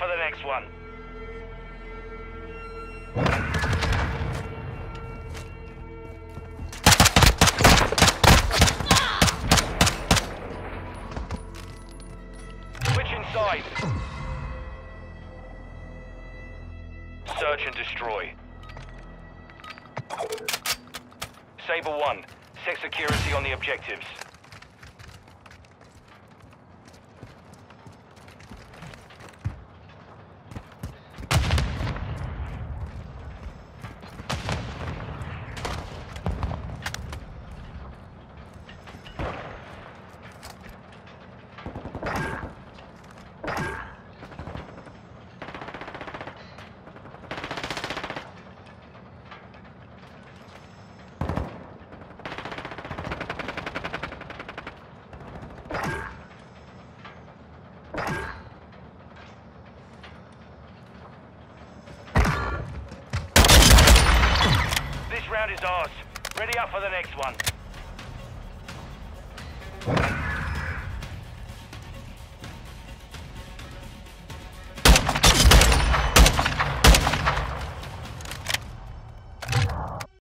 for the next one. Switch inside. Search and destroy. Saber 1, set security on the objectives. is ours. Ready up for the next one.